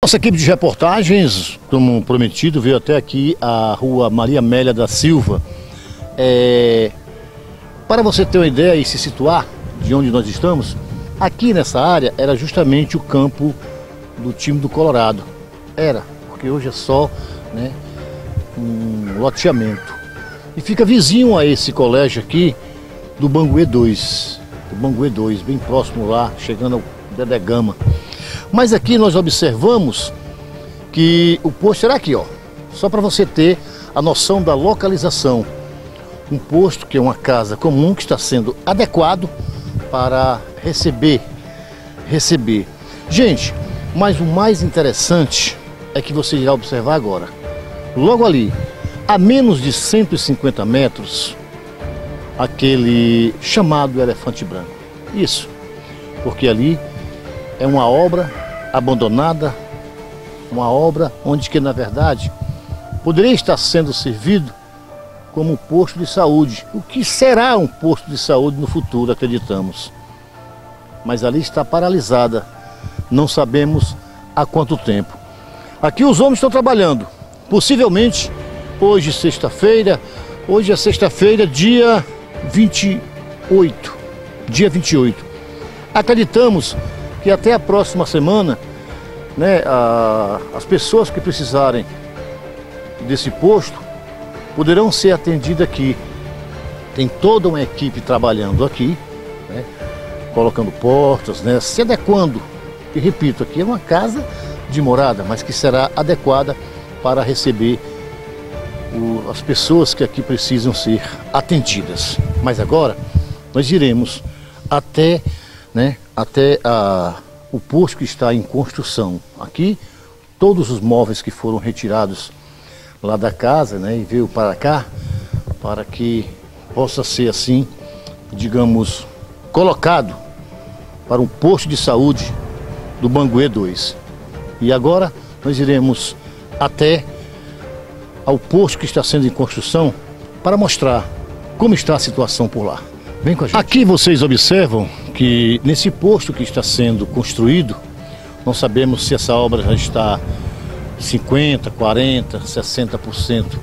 Nossa equipe de reportagens, como prometido, veio até aqui a rua Maria Amélia da Silva. É... Para você ter uma ideia e se situar de onde nós estamos, aqui nessa área era justamente o campo do time do Colorado. Era, porque hoje é só né, um loteamento. E fica vizinho a esse colégio aqui do Banguê 2. Do Banguê 2, bem próximo lá, chegando ao Dedé Gama. Mas aqui nós observamos que o posto era aqui, ó. Só para você ter a noção da localização. Um posto que é uma casa comum que está sendo adequado para receber, receber. Gente, mas o mais interessante é que você irá observar agora. Logo ali, a menos de 150 metros, aquele chamado elefante branco. Isso, porque ali é uma obra abandonada, uma obra onde que na verdade poderia estar sendo servido como posto de saúde. O que será um posto de saúde no futuro, acreditamos. Mas ali está paralisada. Não sabemos há quanto tempo. Aqui os homens estão trabalhando. Possivelmente hoje sexta-feira, hoje é sexta-feira, dia 28. Dia 28. Acreditamos que até a próxima semana, né, a, as pessoas que precisarem desse posto poderão ser atendidas aqui. Tem toda uma equipe trabalhando aqui, né, colocando portas, né, se adequando. E repito, aqui é uma casa de morada, mas que será adequada para receber o, as pessoas que aqui precisam ser atendidas. Mas agora nós iremos até né, até a, o posto que está em construção. Aqui, todos os móveis que foram retirados lá da casa né, e veio para cá, para que possa ser assim, digamos, colocado para um posto de saúde do Banguê 2. E agora nós iremos até ao posto que está sendo em construção para mostrar como está a situação por lá. Vem com a gente. Aqui vocês observam que nesse posto que está sendo construído, não sabemos se essa obra já está 50, 40, 60%,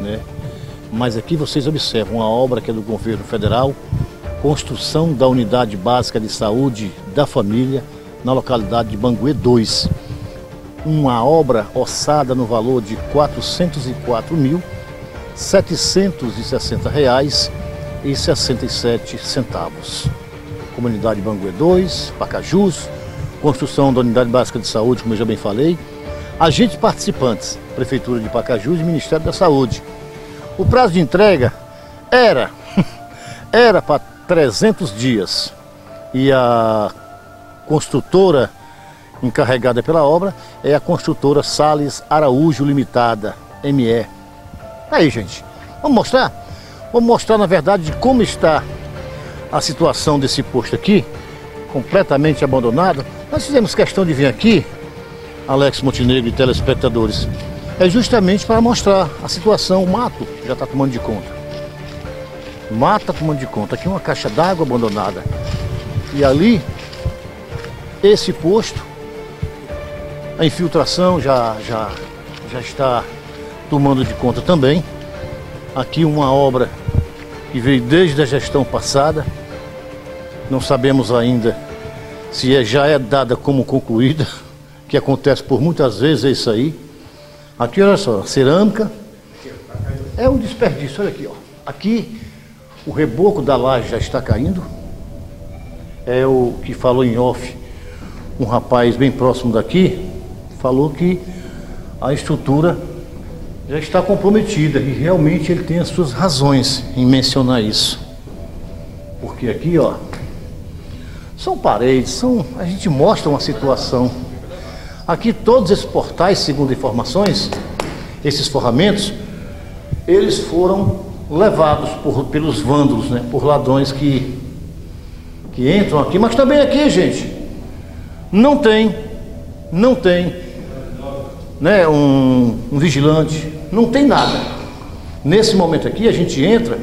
né? Mas aqui vocês observam a obra que é do governo federal, construção da unidade básica de saúde da família na localidade de Banguê 2. Uma obra orçada no valor de R$ 404.760 Comunidade Banguê 2, Pacajus, construção da Unidade Básica de Saúde, como eu já bem falei, agentes participantes, Prefeitura de Pacajus e Ministério da Saúde. O prazo de entrega era, era para 300 dias e a construtora encarregada pela obra é a construtora Sales Araújo Limitada, ME. Aí, gente, vamos mostrar? Vou mostrar na verdade como está a situação desse posto aqui, completamente abandonado. Nós fizemos questão de vir aqui, Alex Montenegro e telespectadores, é justamente para mostrar a situação. O mato já está tomando de conta. O mato está tomando de conta. Aqui uma caixa d'água abandonada. E ali, esse posto, a infiltração já, já, já está tomando de conta também. Aqui uma obra que veio desde a gestão passada. Não sabemos ainda se é, já é dada como concluída, que acontece por muitas vezes é isso aí. Aqui, olha só, cerâmica. É um desperdício, olha aqui, ó. Aqui o reboco da laje já está caindo. É o que falou em off um rapaz bem próximo daqui, falou que a estrutura já está comprometida e realmente ele tem as suas razões em mencionar isso. Porque aqui, ó, são paredes, são, a gente mostra uma situação. Aqui todos esses portais, segundo informações, esses forramentos, eles foram levados por, pelos vândalos, né, por ladrões que, que entram aqui, mas também aqui, gente, não tem, não tem né, um, um vigilante, não tem nada. Nesse momento aqui a gente entra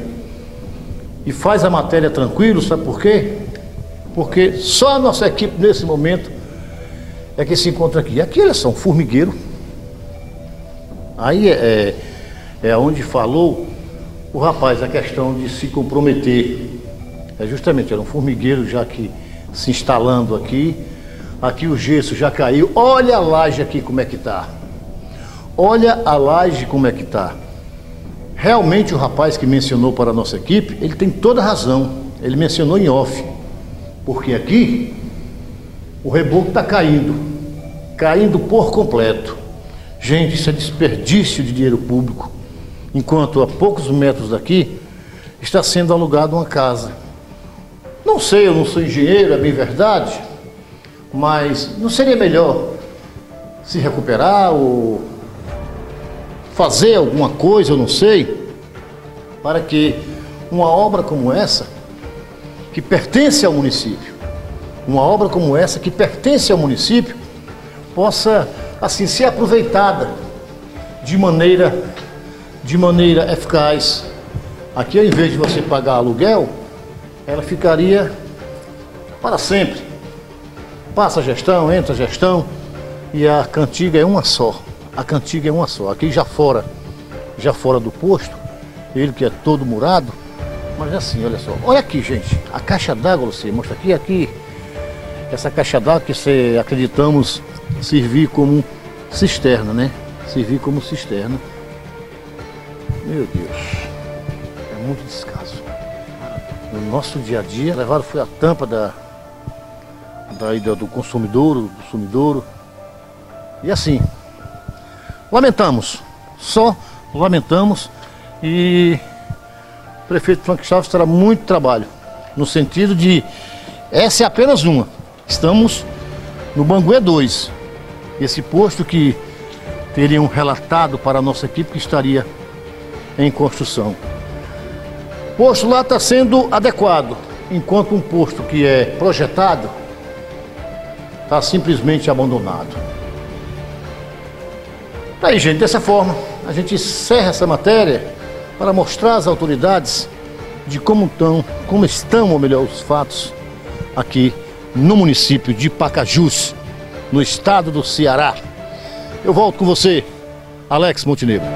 e faz a matéria tranquilo, sabe por quê? Porque só a nossa equipe nesse momento é que se encontra aqui. Aqui eles são formigueiro. Aí é, é, é onde falou o rapaz a questão de se comprometer. É justamente, era um formigueiro já que se instalando aqui. Aqui o gesso já caiu. Olha a laje aqui como é que tá. Olha a laje como é que tá. Realmente o rapaz que mencionou para a nossa equipe, ele tem toda razão. Ele mencionou em off. Porque aqui o reboco está caindo. Caindo por completo. Gente, isso é desperdício de dinheiro público. Enquanto a poucos metros daqui está sendo alugada uma casa. Não sei, eu não sou engenheiro, é bem verdade, mas não seria melhor se recuperar ou fazer alguma coisa, eu não sei, para que uma obra como essa, que pertence ao município, uma obra como essa que pertence ao município, possa assim ser aproveitada de maneira de maneira eficaz. Aqui ao invés de você pagar aluguel, ela ficaria para sempre. Passa a gestão, entra a gestão e a cantiga é uma só. A cantiga é uma só. Aqui já fora, já fora do posto, ele que é todo murado, mas é assim, olha só. Olha aqui, gente, a caixa d'água, você mostra aqui, aqui. Essa caixa d'água que você acreditamos servir como cisterna, né? Servir como cisterna. Meu Deus, é muito descaso. No nosso dia a dia, levado foi a tampa da, da ida do consumidor, do sumidouro. E assim, lamentamos, só lamentamos e o prefeito Frank Chaves terá muito trabalho, no sentido de, essa é apenas uma, estamos no Bangué 2, esse posto que teriam relatado para a nossa equipe que estaria em construção. O posto lá está sendo adequado, enquanto um posto que é projetado está simplesmente abandonado. Tá aí, gente, dessa forma, a gente encerra essa matéria para mostrar às autoridades de como estão, como estão, ou melhor, os fatos aqui no município de Pacajus, no estado do Ceará. Eu volto com você, Alex Montenegro.